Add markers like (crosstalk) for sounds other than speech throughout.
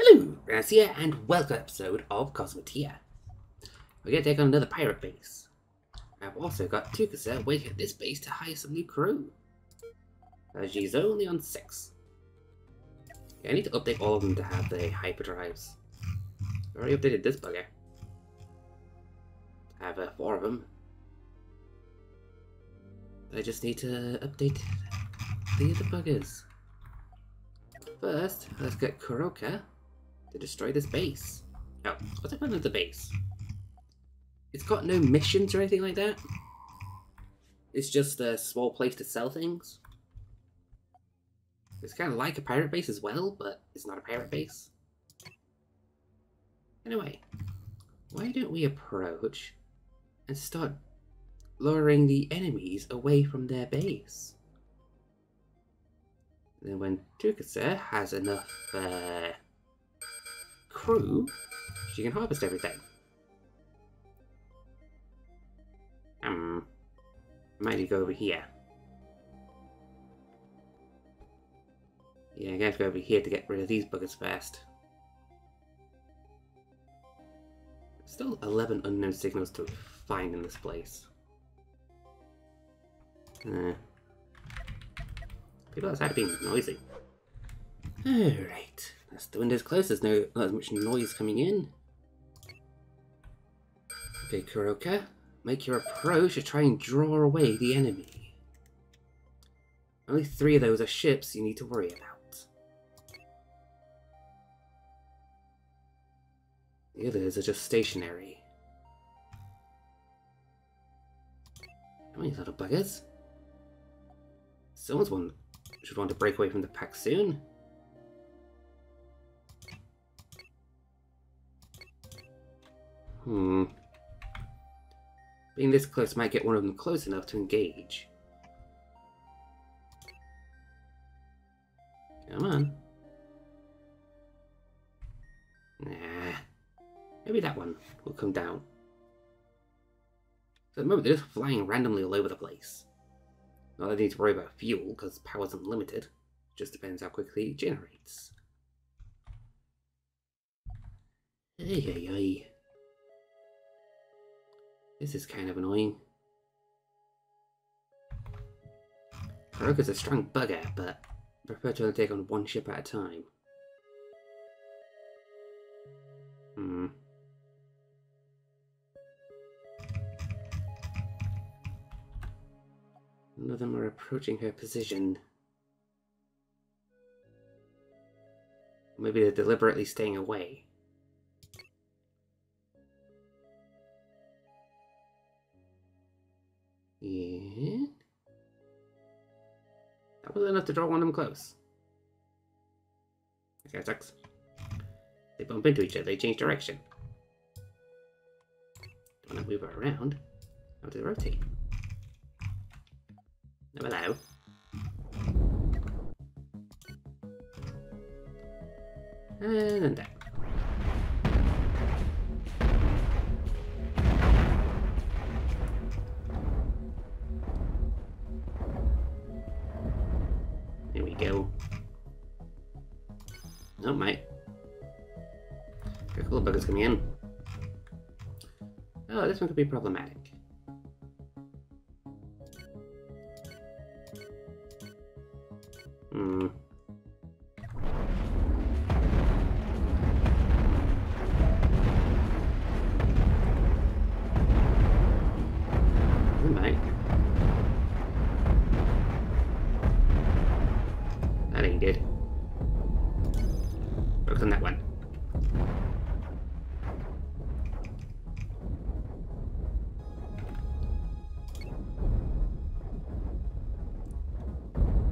Hello, Raz here, and welcome to episode of Cosmoteer. We're going to take on another pirate base. I've also got Tukasa waiting at this base to hire some new crew. Uh, she's only on 6. Yeah, I need to update all of them to have the hyperdrives. I already updated this bugger. I have uh, 4 of them. I just need to update the other buggers. First, let's get Kuroka to destroy this base. Oh, what's point of the base? It's got no missions or anything like that. It's just a small place to sell things. It's kind of like a pirate base as well, but it's not a pirate base. Anyway, why don't we approach and start luring the enemies away from their base? then when Tukasa has enough uh, crew, she can harvest everything. Um, to go over here. Yeah, I gotta go over here to get rid of these buggers first. Still 11 unknown signals to find in this place. Uh, people outside are being noisy. Alright, as the window's closed, there's no, not as much noise coming in. Okay, Kuroka, make your approach to try and draw away the enemy. Only three of those are ships you need to worry about. The others are just stationary. How many little buggers? Someone's one should want to break away from the pack soon. Hmm. Being this close might get one of them close enough to engage. Come on. Nah. Maybe that one will come down. So at the moment, they're just flying randomly all over the place. Not that I need to worry about fuel, because power's unlimited. Just depends how quickly it generates. Hey, hey. This is kind of annoying. Kuroka's a strong bugger, but I prefer to only take on one ship at a time. Hmm. None of them are approaching her position. Maybe they're deliberately staying away. That was enough to draw one of them close. Okay, sucks. They bump into each other, they change direction. Don't want to move her around. How to rotate? Oh, hello. And then that. Go. Oh mate. A couple of buggers coming in. Oh, this one could be problematic. Hmm. That ain't. Focus on that one.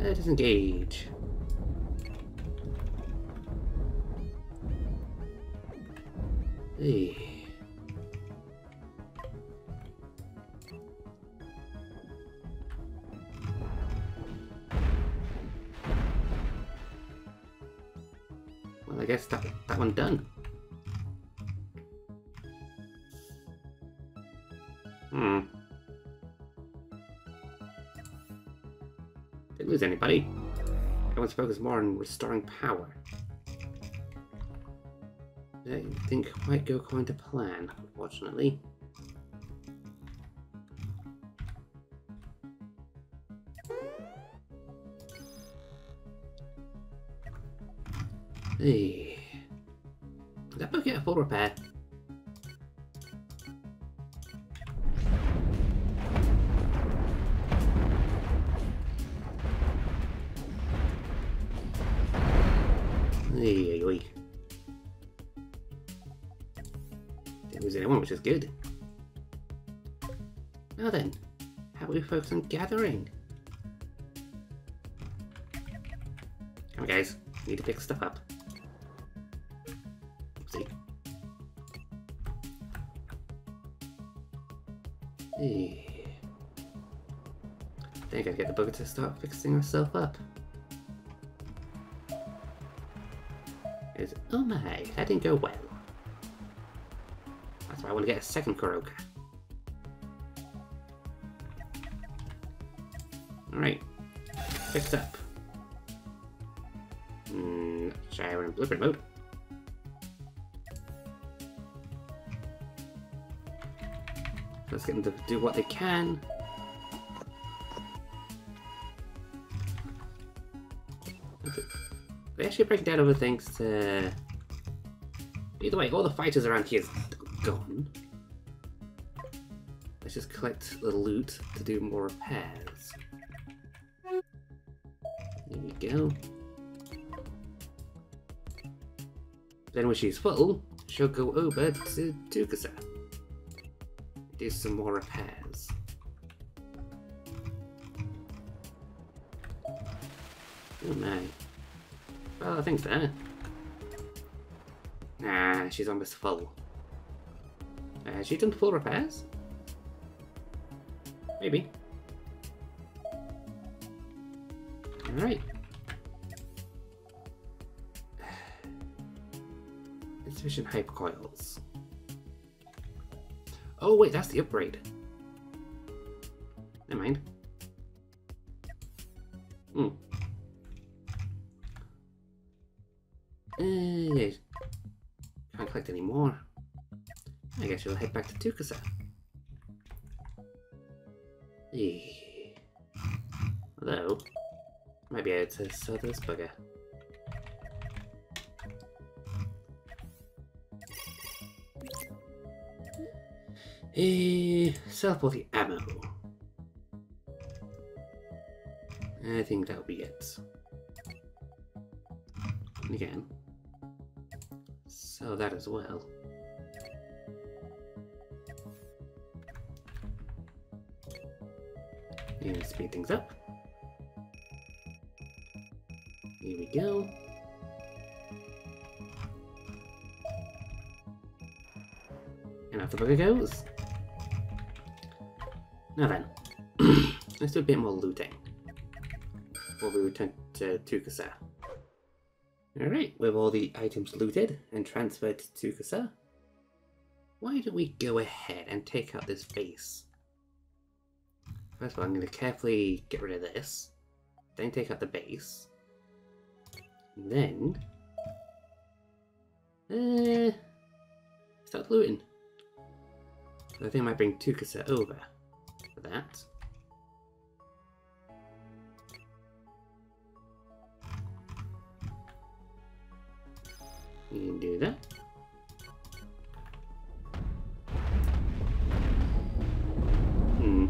Uh, disengage. Hey. Hmm. Didn't lose anybody. Everyone's focused more on restoring power. That didn't quite go according to plan, unfortunately. Hey. Did that book get a full repair? Oi. Didn't lose anyone, which is good. Now then, how about we focus on gathering? Come on, guys. Need to pick stuff up. See. Hey. I think I get the bugger to start fixing herself up. Is oh my, that didn't go well. That's why I want to get a second Kuroka. Alright. Fixed up. Mm, sorry, we're in blueprint mode. Let's get them to do what they can. Actually break down other things to... Either way, all the fighters around here is gone. Let's just collect the loot to do more repairs. There we go. Then when she's full, she'll go over to Tukasa. Do some more repairs. Oh my. I think there. Nah, she's almost full. Uh, has she done full repairs? Maybe. Alright. (sighs) Insufficient hyper coils. Oh wait, that's the upgrade. Never mind. More. I guess we'll head back to Tukasa. Eh. Although, I might be able to sell this bugger. Eh, sell for the ammo. I think that'll be it. Again, sell that as well. And speed things up. Here we go. And off the bugger goes. Now then, (clears throat) let's do a bit more looting. Before we return to Tukasa. Alright, with all the items looted and transferred to Tukasa, why don't we go ahead and take out this base? First of all, I'm going to carefully get rid of this, then take out the base, then... Uh, start looting. I think I might bring Tukasa over for that. You can do that. Hmm.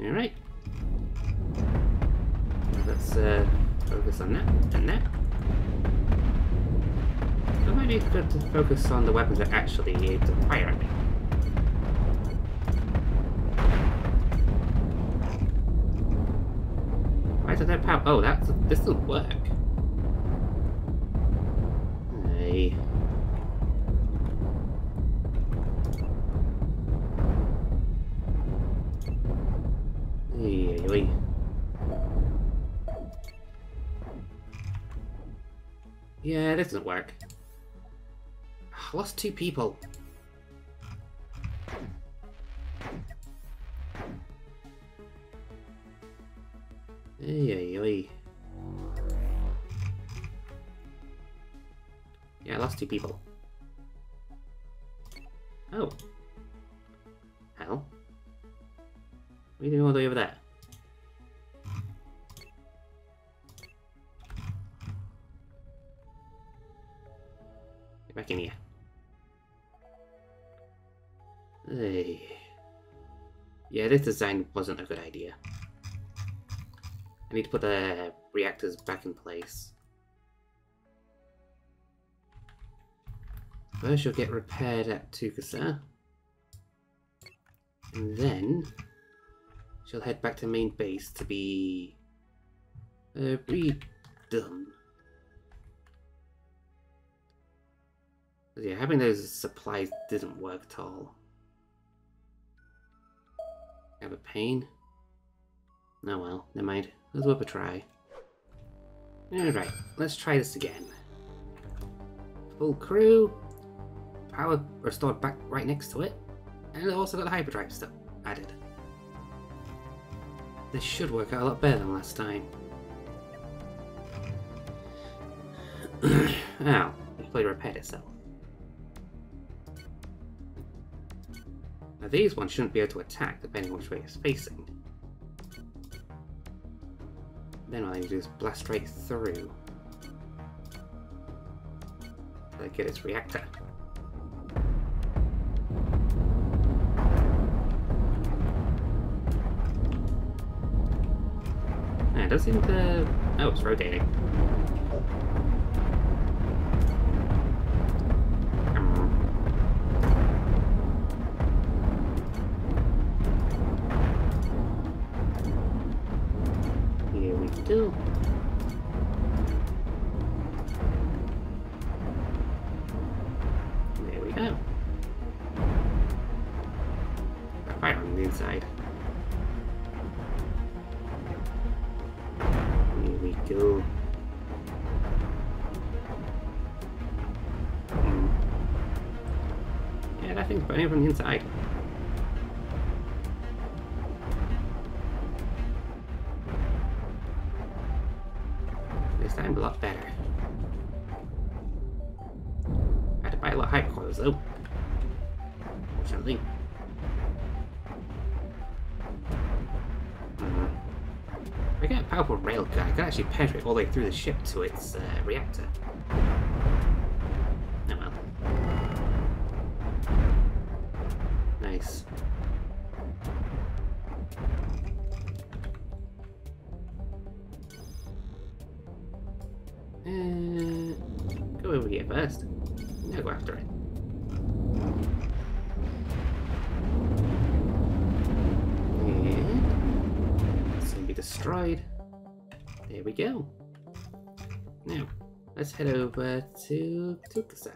Alright. Let's uh, focus on that and that. It might be good to focus on the weapons that actually able to fire at me. Oh, that's this doesn't work. Hey. Yeah, this doesn't work. I lost two people. Ay, ay. Yeah, I lost two people. Oh. Hell. What are you doing all the way over there? Get back in here. Hey. Yeah, this design wasn't a good idea. I need to put the reactors back in place. First she'll get repaired at Tukasa. And then she'll head back to main base to be uh, redone. But yeah, having those supplies didn't work at all. Have a pain. Oh well, never mind. Let's worth a try. Alright, let's try this again. Full crew. Power restored back right next to it. And also got the hyperdrive stuff added. This should work out a lot better than last time. Ow, it fully repaired itself. Now these ones shouldn't be able to attack depending which way it's facing. Then all I need to do is blast right through. To get its reactor. Yeah, it does seem to... Oh, it's rotating. We go. There we go. Fire on the inside. Here we go. Yeah, that thing's burning from the inside. Fortunately. Mhm. If I get a powerful railgun, I can actually penetrate all the way through the ship to its uh, reactor. Oh well. Nice. Now go after it. Hmm. And soon be destroyed. There we go. Now, let's head over to Tukasa.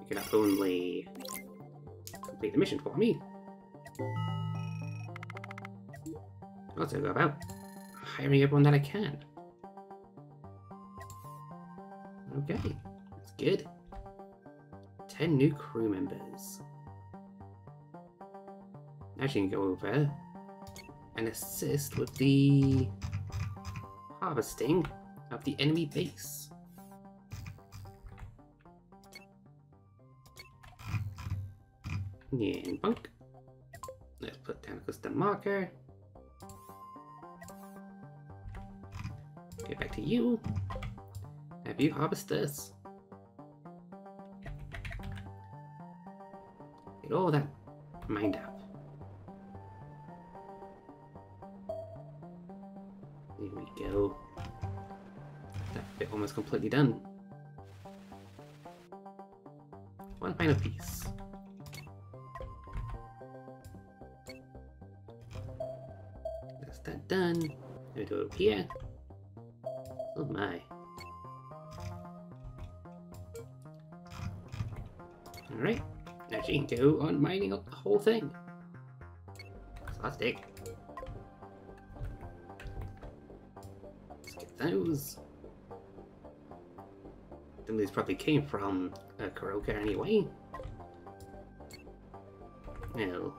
You can only complete the mission for me, also go about hiring everyone that I can. Okay, good. 10 new crew members. Can go over and assist with the harvesting of the enemy base. Yeah, bunk. Let's put down a custom marker. Get back to you. Have you harvest this? Get all that mind up. There we go. That bit almost completely done. One final piece. That's that done. Let me do over here. Oh my. Alright, she on mining up the whole thing. So let's. Let's get those. Then these probably came from uh, Kuroka anyway. Well,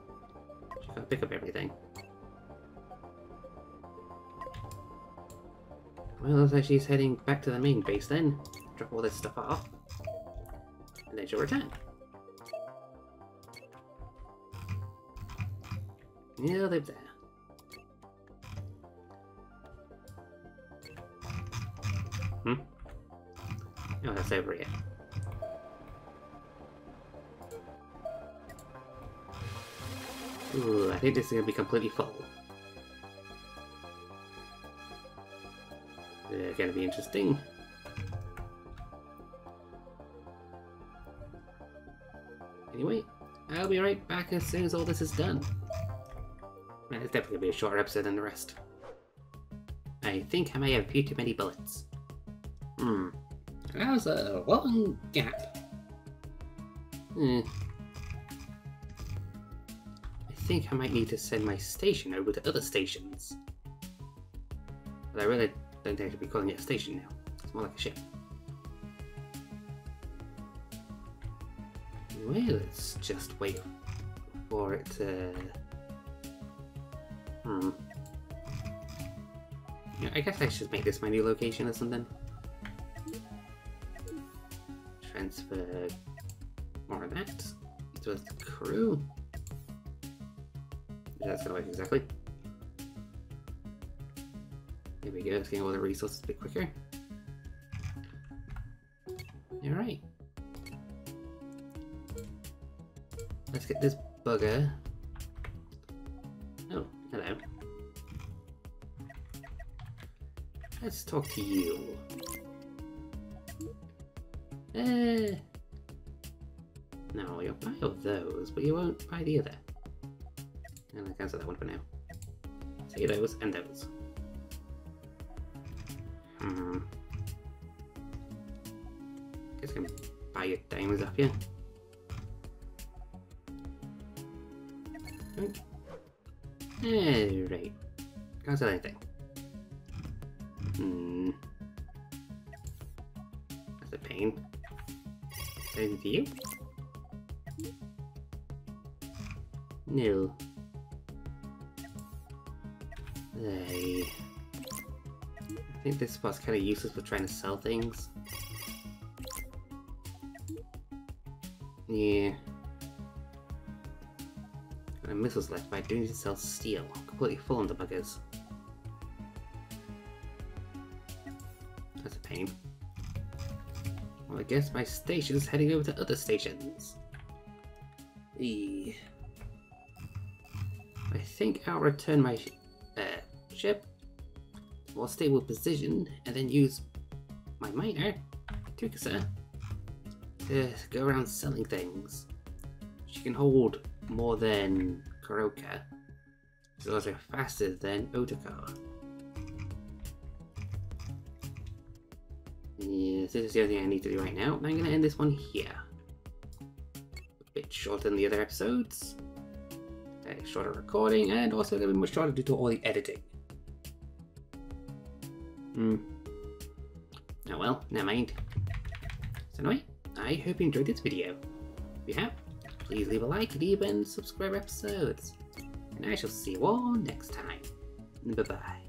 she gotta pick up everything. Well, looks like she's heading back to the main base then. Drop all this stuff off. And then she'll return. Yeah, live there. Hmm? Oh, that's over here. Ooh, I think this is gonna be completely full. Uh, gonna be interesting. Anyway, I'll be right back as soon as all this is done. Man, it's definitely gonna be a shorter episode than the rest. I think I may have a few too many bullets. Hmm. That was a long gap. Hmm. I think I might need to send my station over to other stations. But I really don't think I should be calling it a station now. It's more like a ship. Anyway, let's just wait for it to... Hmm. Yeah, I guess I should make this my new location or something. Transfer more of that to the crew. That's work exactly. There we go, it's getting all the resources a bit quicker. Alright. Let's get this bugger. Let's talk to you. Eh. no, you'll buy all those, but you won't buy the other. And I cancel that one for now. Say those and those. Hmm. Guess I can buy your diamonds off you. Alright. Can't sell anything. Hmm. That's a pain. To you? No. I... I think this spot's kind of useless for trying to sell things. Yeah. Got missiles left, but I do need to sell steel. I'm completely full on the buggers. Guess my station's heading over to other stations. Eee. I think I'll return my sh uh, ship to more stable position and then use my miner, Tukasa, to go around selling things. She can hold more than Kuroka. She's also faster than Otoko. Yes, this is the only thing I need to do right now. I'm going to end this one here. A bit shorter than the other episodes. A shorter recording, and also a little bit much shorter due to all the editing. Hmm. Oh well, never mind. So anyway, I hope you enjoyed this video. If you have, please leave a like, leave and subscribe episodes. And I shall see you all next time. Bye bye.